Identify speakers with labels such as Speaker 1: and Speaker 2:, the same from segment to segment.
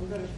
Speaker 1: We're going to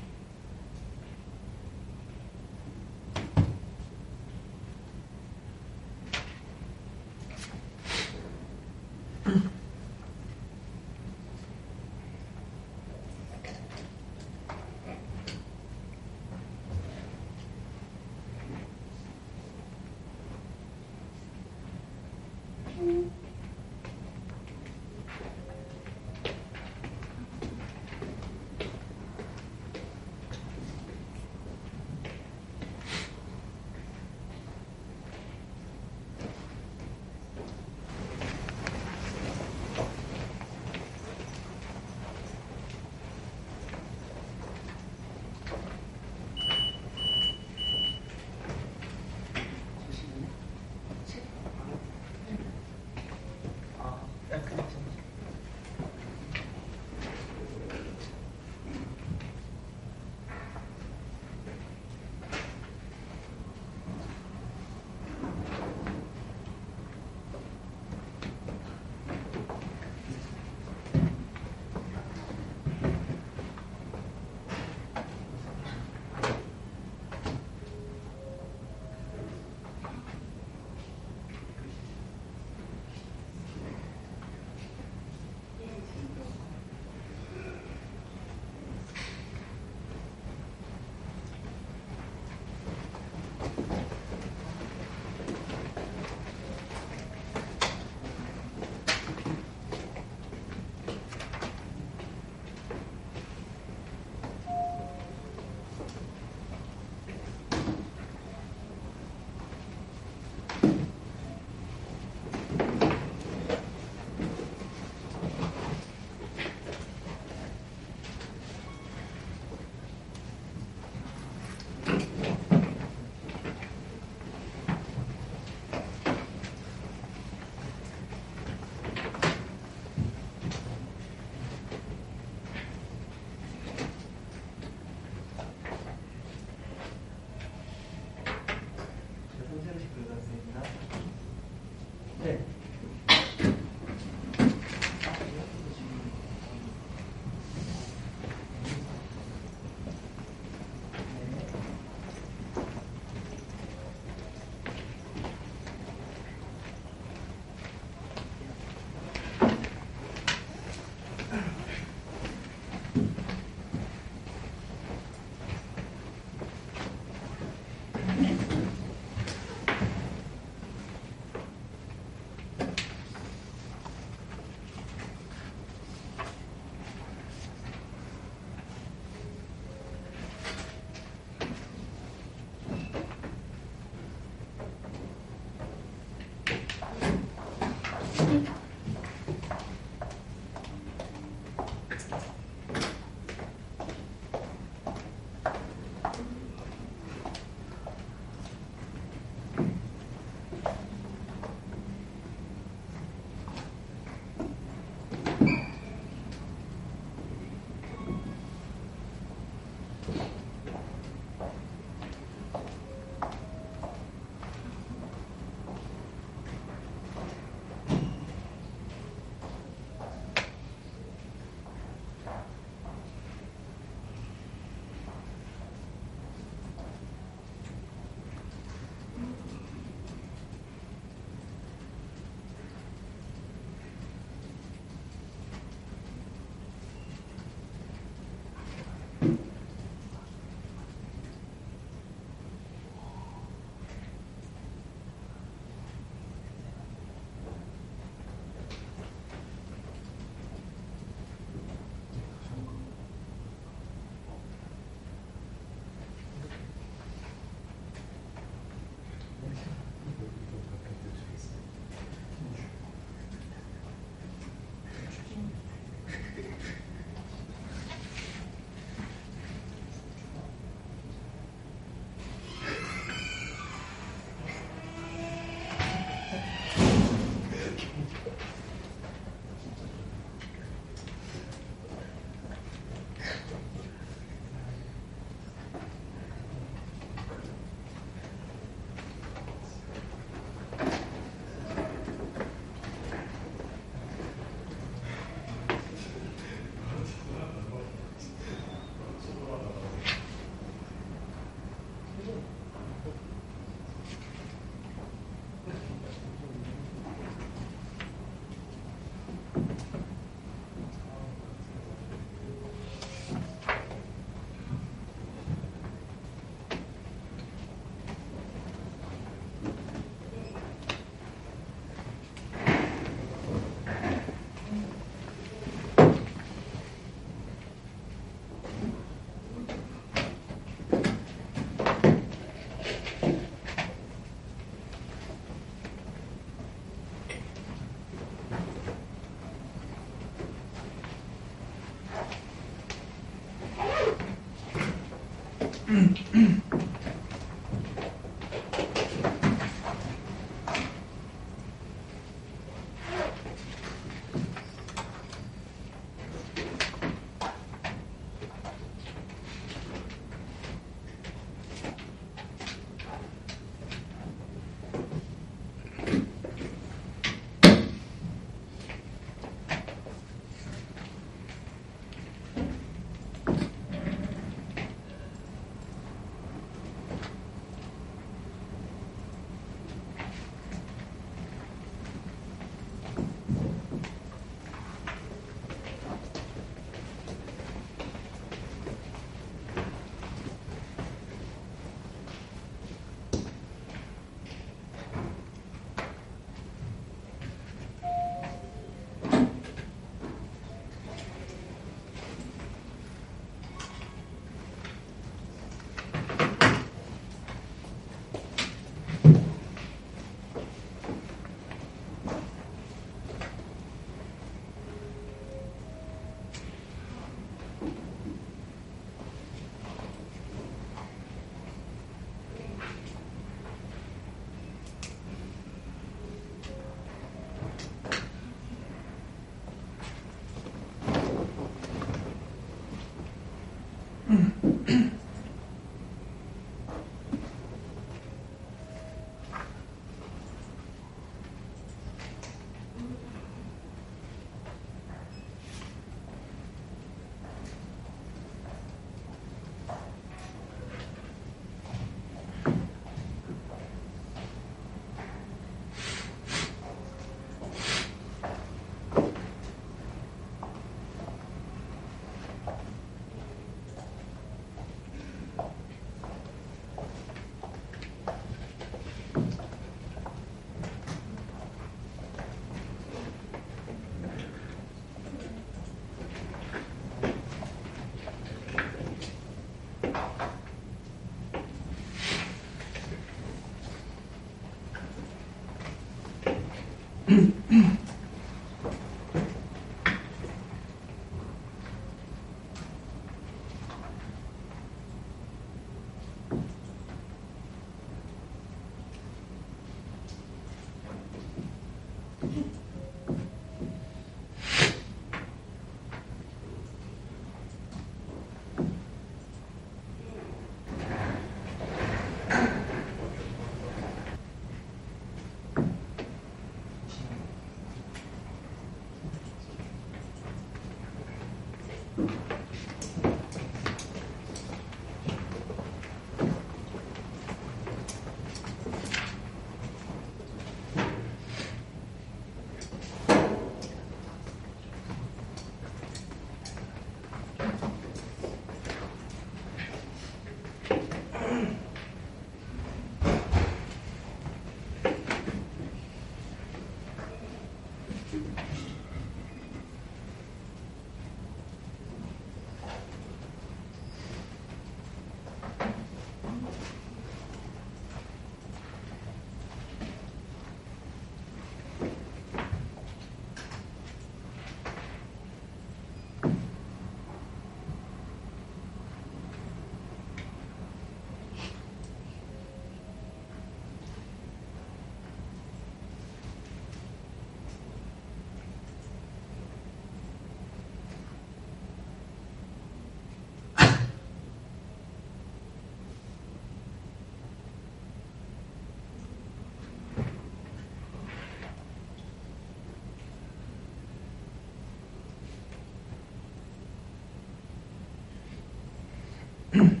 Speaker 1: Mm-hmm.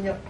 Speaker 1: 잠시만요.